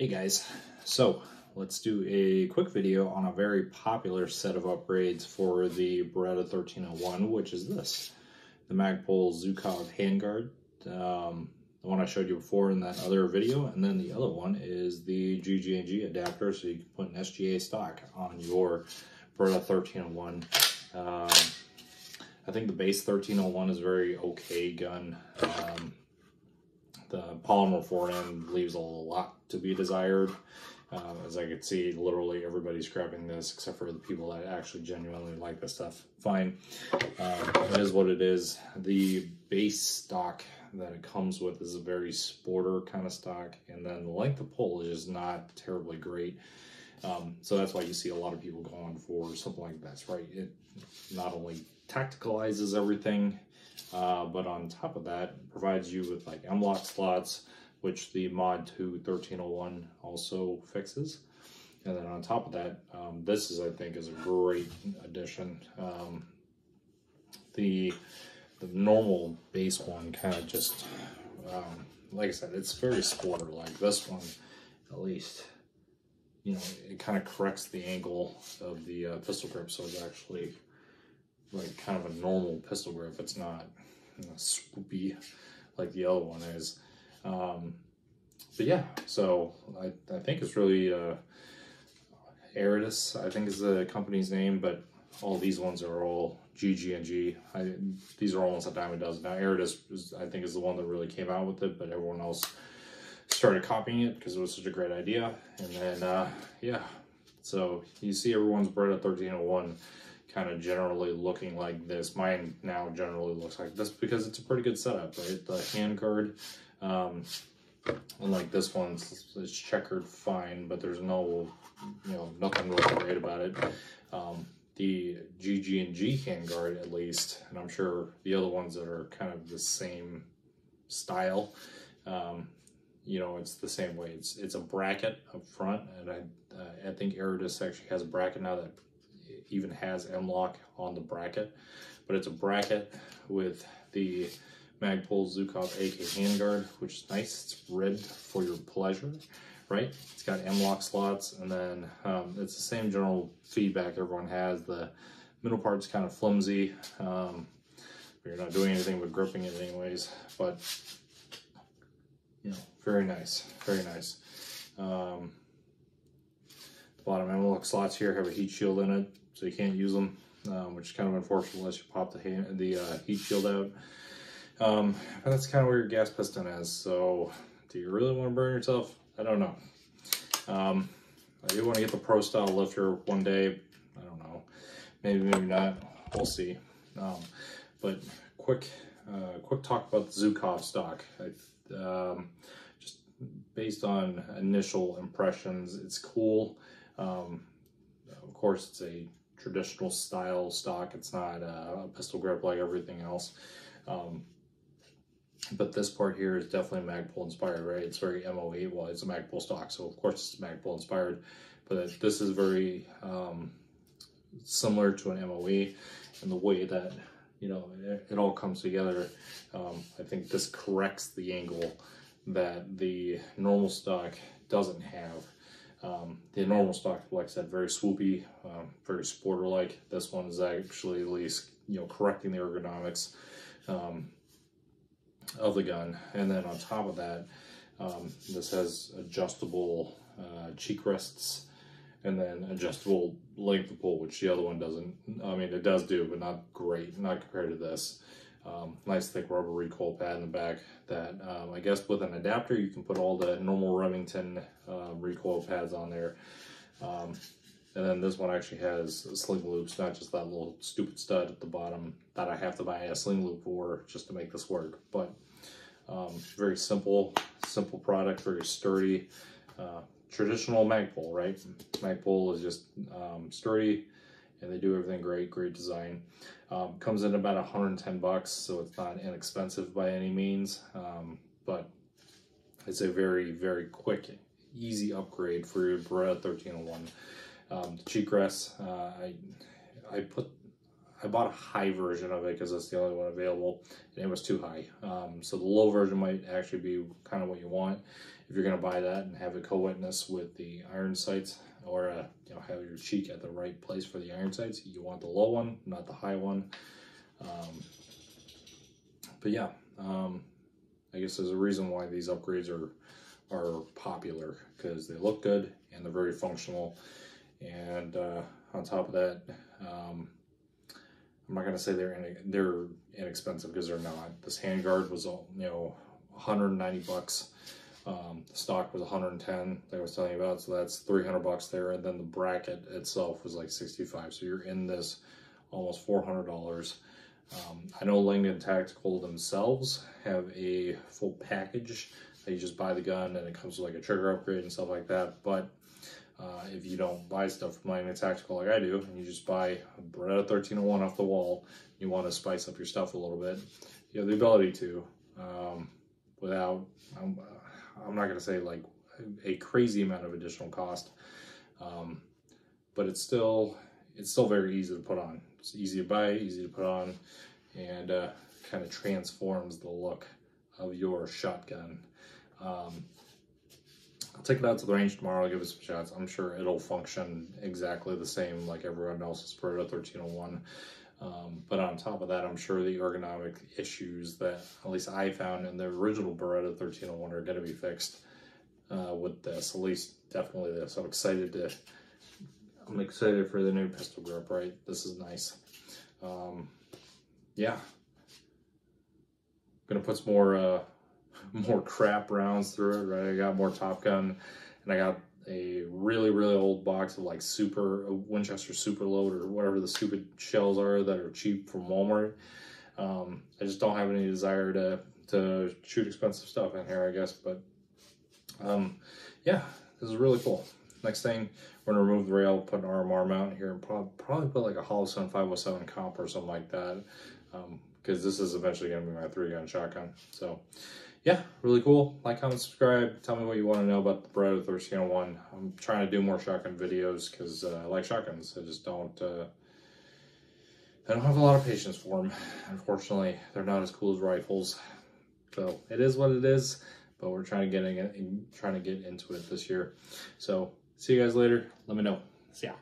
Hey guys, so let's do a quick video on a very popular set of upgrades for the Beretta 1301, which is this, the Magpul Zhukov handguard, um, the one I showed you before in that other video, and then the other one is the GG&G adapter, so you can put an SGA stock on your Beretta 1301. Um, I think the base 1301 is very okay gun. Um, the polymer forend leaves a lot to be desired. Uh, as I could see, literally everybody's grabbing this except for the people that actually genuinely like this stuff. Fine. Uh, it is what it is. The base stock that it comes with is a very sporter kind of stock, and then the length of pull is just not terribly great. Um, so that's why you see a lot of people going for something like this, right? It not only tacticalizes everything, uh, but on top of that, provides you with like M-LOK slots, which the Mod 2 1301 also fixes. And then on top of that, um, this is, I think, is a great addition. Um, the the normal base one kind of just, um, like I said, it's very sporter like. This one, at least, you know, it kind of corrects the angle of the uh, pistol grip, so it's actually like kind of a normal pistol grip. It's not you know, swoopy like the other one is. Um, but yeah, so I, I think it's really uh, Aridus, I think is the company's name, but all these ones are all GG&G. I, these are almost a dime a dozen. Now Aridus, is, I think, is the one that really came out with it, but everyone else started copying it because it was such a great idea. And then, uh, yeah, so you see everyone's Beretta 1301 kind of generally looking like this. Mine now generally looks like this because it's a pretty good setup, right? The hand guard, um, unlike this one's, it's checkered fine, but there's no, you know, nothing really great about it. Um, the GG&G handguard, at least, and I'm sure the other ones that are kind of the same style, um, you know, it's the same way. It's it's a bracket up front, and I uh, I think Aridus actually has a bracket now that even has M-LOK on the bracket, but it's a bracket with the Magpul Zhukov AK handguard, which is nice. It's red for your pleasure, right? It's got M-LOK slots, and then um, it's the same general feedback everyone has. The middle part's kind of flimsy, um, you're not doing anything but gripping it anyways, but you know, very nice, very nice. Um, bottom M-LOK slots here have a heat shield in it, so you can't use them, um, which is kind of unfortunate unless you pop the, hand, the uh, heat shield out. Um, but that's kind of where your gas piston is. So do you really want to burn yourself? I don't know. Um, I do want to get the Pro Style lifter one day. I don't know. Maybe, maybe not. We'll see. Um, but quick, uh, quick talk about the Zhukov stock. I, um, just based on initial impressions, it's cool. Um, of course, it's a traditional style stock. It's not a pistol grip like everything else. Um, but this part here is definitely Magpul inspired, right? It's very MOE. Well, it's a Magpul stock, so of course it's Magpul inspired. But this is very um, similar to an MOE in the way that, you know, it, it all comes together. Um, I think this corrects the angle that the normal stock doesn't have. Um, the normal stock, like I said, very swoopy, um, very sporter-like. This one is actually at least, you know, correcting the ergonomics. Um, of the gun. And then on top of that, um, this has adjustable uh, cheek rests and then adjustable length of pull, which the other one doesn't. I mean, it does do, but not great, not compared to this. Um, nice thick rubber recoil pad in the back that um, I guess with an adapter you can put all the normal Remington uh, recoil pads on there. Um, and then this one actually has sling loops, not just that little stupid stud at the bottom that I have to buy a sling loop for just to make this work. But um, very simple, simple product, very sturdy. Uh, traditional Magpul, right? Magpul is just um, sturdy and they do everything great, great design. Um, comes in about 110 bucks, so it's not inexpensive by any means, um, but it's a very, very quick, easy upgrade for your Beretta 1301. Um, the cheek rests, uh, I, I put, I bought a high version of it because that's the only one available, and it was too high. Um, so the low version might actually be kind of what you want if you're going to buy that and have a co-witness with the iron sights or uh, you know have your cheek at the right place for the iron sights. You want the low one, not the high one. Um, but yeah, um, I guess there's a reason why these upgrades are are popular because they look good and they're very functional. And uh, on top of that, um, I'm not gonna say they're in, they're inexpensive because they're not. This handguard was you know 190 bucks. Um, the stock was 110 that I was telling you about, so that's 300 bucks there. And then the bracket itself was like 65. So you're in this almost $400. Um, I know Langdon Tactical themselves have a full package that you just buy the gun and it comes with like a trigger upgrade and stuff like that. But uh, if you don't buy stuff from Langdon Tactical like I do, and you just buy a Beretta 1301 off the wall, you want to spice up your stuff a little bit, you have the ability to um, without, I'm, I'm not going to say like a crazy amount of additional cost, um, but it's still it's still very easy to put on. It's easy to buy, easy to put on, and uh, kind of transforms the look of your shotgun. Um, I'll take it out to the range tomorrow, I'll give it some shots. I'm sure it'll function exactly the same like everyone else's Beretta 1301. Um, but on top of that, I'm sure the ergonomic issues that at least I found in the original Beretta 1301 are going to be fixed uh, with this. At least definitely this. I'm excited to I'm excited for the new pistol grip, right? This is nice. Um, yeah. Gonna put some more, uh, more crap rounds through it, right? I got more Top Gun, and I got a really, really old box of like super, Winchester Super Load or whatever the stupid shells are that are cheap from Walmart. Um, I just don't have any desire to, to shoot expensive stuff in here, I guess, but um, yeah, this is really cool. Next thing, we're gonna remove the rail, put an RMR mount here, and probably, probably put like a Holosun 507 comp or something like that, because um, this is eventually gonna be my three gun shotgun. So yeah, really cool. Like, comment, subscribe. Tell me what you want to know about the Beretta 1301. I'm trying to do more shotgun videos because uh, I like shotguns. I just don't, uh, I don't have a lot of patience for them. Unfortunately, they're not as cool as rifles. So it is what it is but we're trying to get in, trying to get into it this year. So see you guys later. Let me know. See ya.